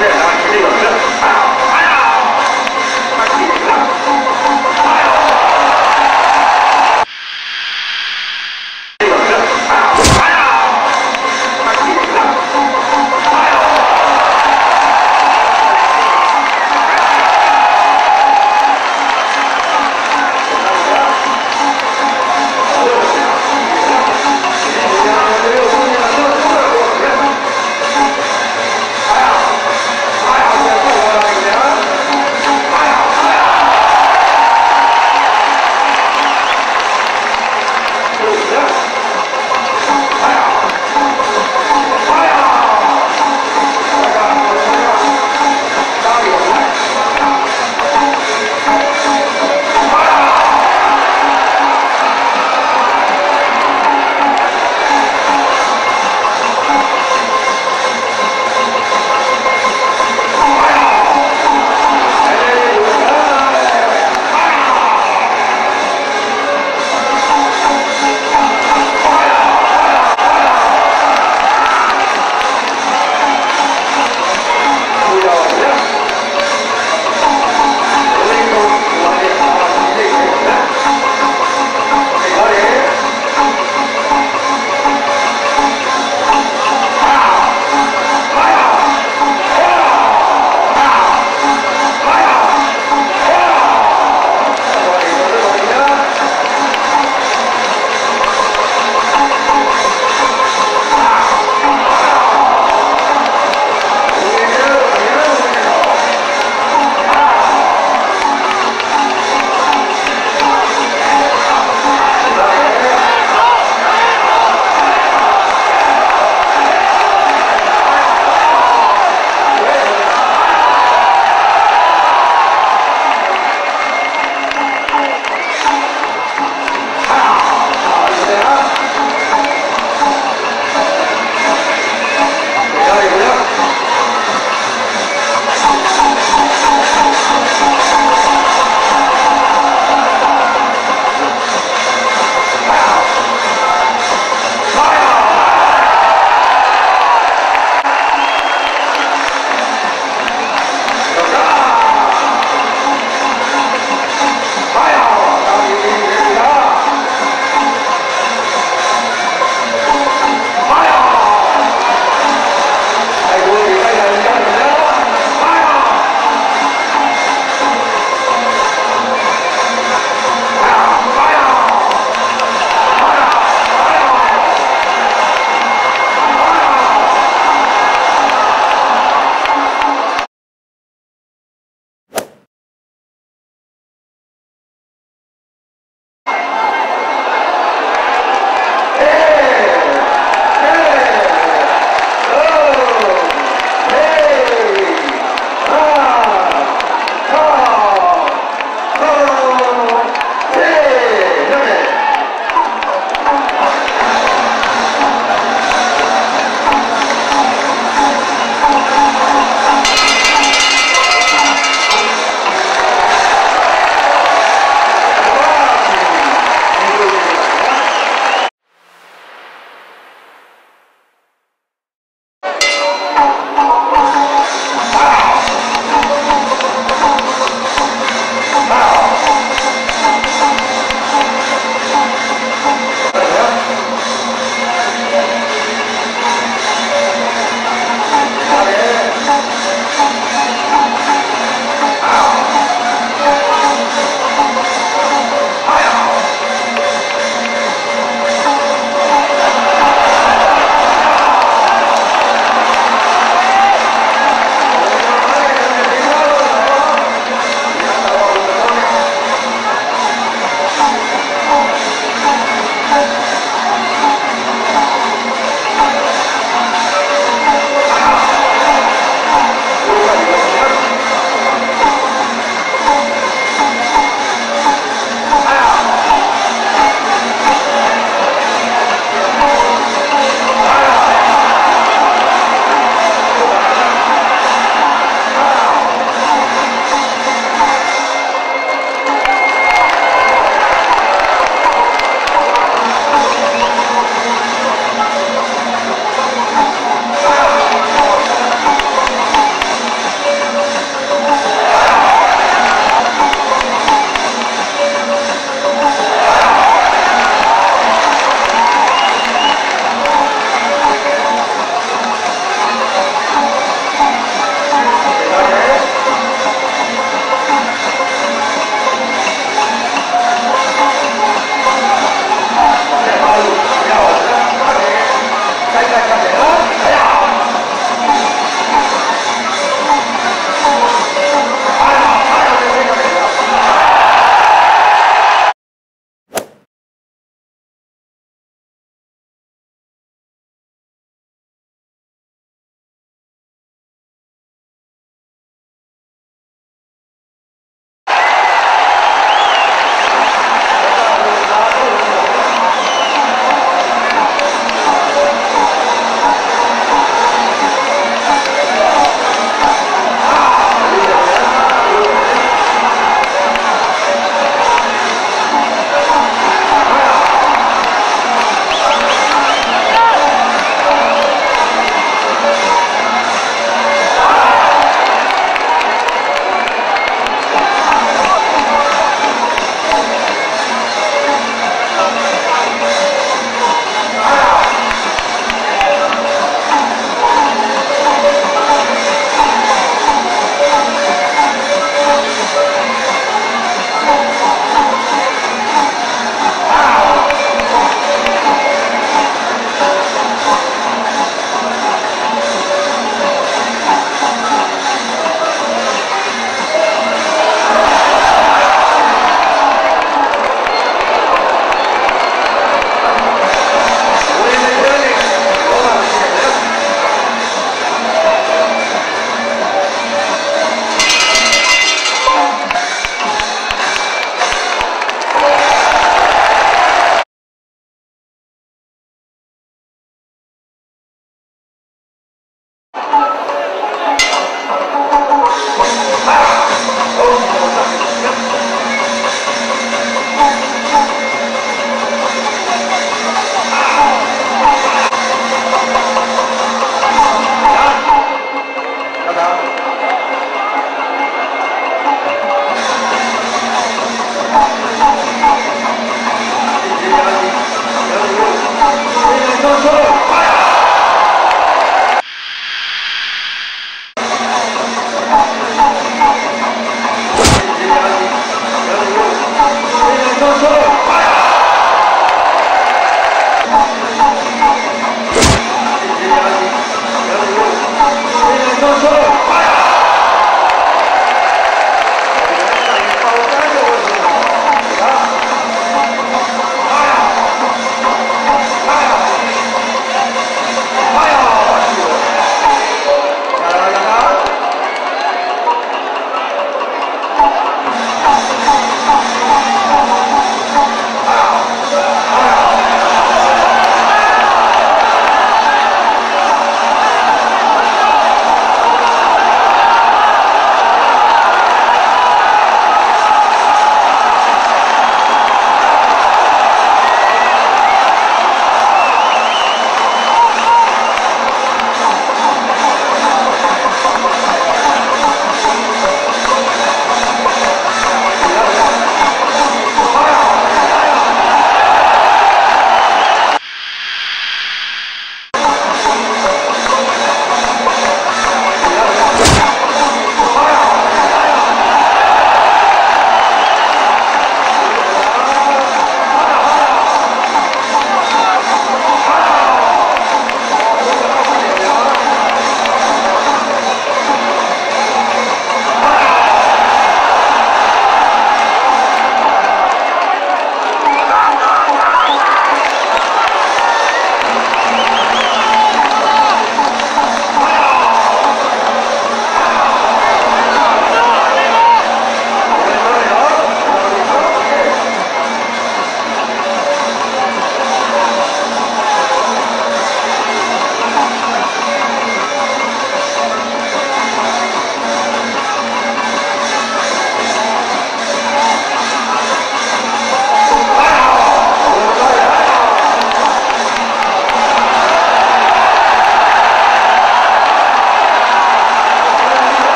Thank.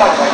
가져가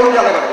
രോഗിയാണ്